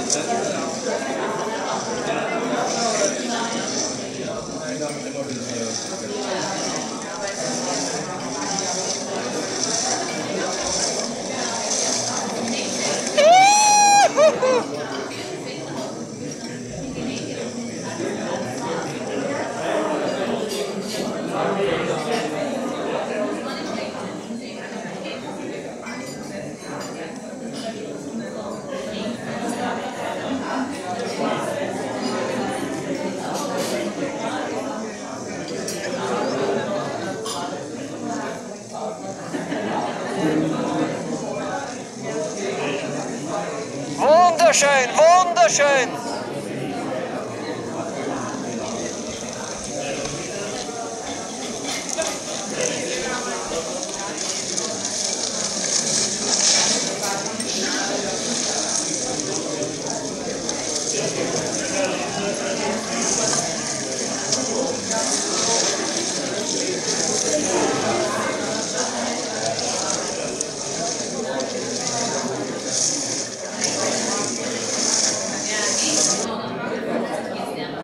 Thank you. Wunderschön, wunderschön.